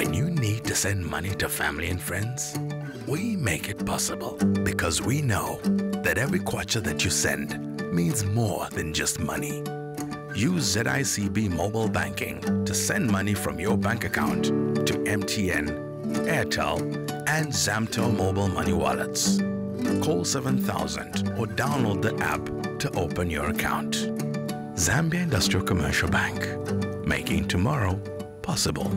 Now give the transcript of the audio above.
When you need to send money to family and friends, we make it possible because we know that every kwacha that you send means more than just money. Use ZICB mobile banking to send money from your bank account to MTN, Airtel, and Zamtel mobile money wallets. Call 7000 or download the app to open your account. Zambia Industrial Commercial Bank, making tomorrow possible.